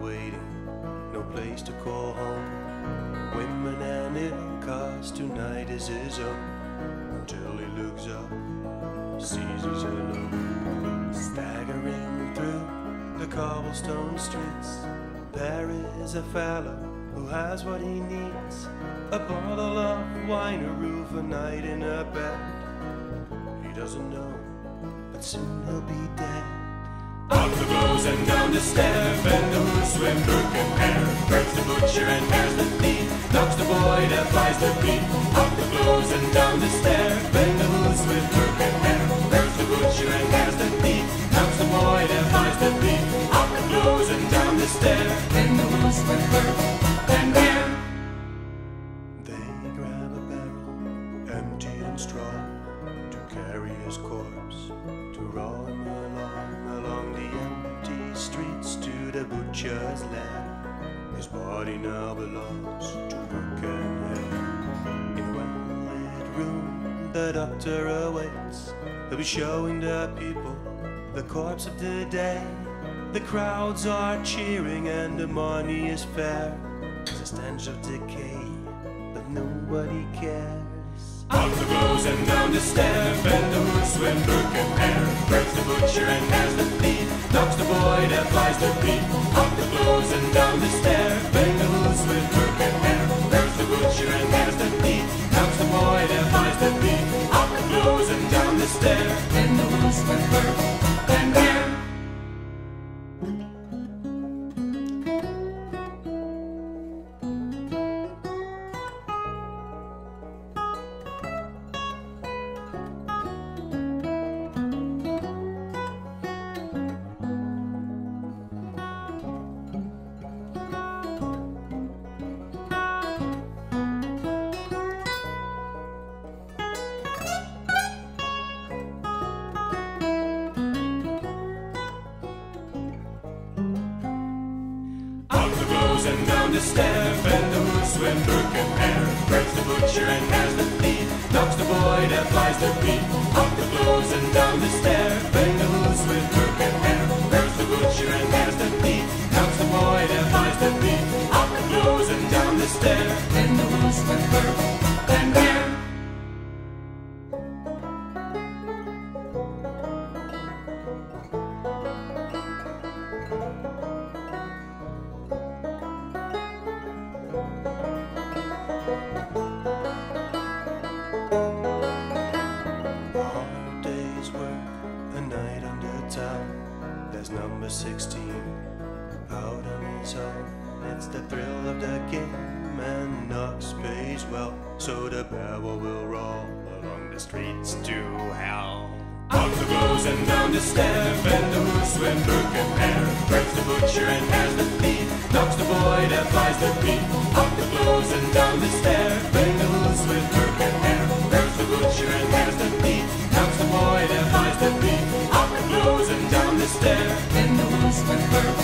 waiting, no place to call home. Women and it cost tonight is his own. Until he looks up, sees he's alone. Staggering through the cobblestone streets, there is a fellow who has what he needs. A bottle of wine, a roof, a night in a bed. He doesn't know, but soon he'll be dead. Up the blows and down the stair, bend the hooves with and Hare. Burke's the butcher and tears the thief, Knox the boy that flies the beat. Up the blows and down the stair, bend the hooves with broken Hare. Butcher's lair. His body now belongs to Hare. In a well-lit room, the doctor awaits. He'll be showing the people the corpse of the day. The crowds are cheering and the money is fair. There's a stench of decay, but nobody cares. Up the blows and down the stair, bend the hooves with broken Hare. Burke's the butcher and tears the Knox the boy that flies the beat. Up the blows and down the stair, bend the hooves with broken Hare. There's the butcher and tears the thief, Knox the boy that flies the beat. Up the blows and down the stair, bend the hooves with broken down the stair, bend the hooves with broken Hare. Burke's the butcher and tears the thief, Knox the boy that flies the beat. Up the blows and down the stair, bend the hooves with broken Hare. Burke's the butcher and tears the thief, Knox the boy that flies the beat. Up the blows and down the stair, bend the hooves with 16 out on his own. It's the thrill of the game, and Knox pays well, so the barrel will roll along the streets to hell. Up the blows and down the stair, bend the hooves with broken Hare. Burke's the butcher and tears the thief, Knox the boy that flies the beat. Hooves with Hare.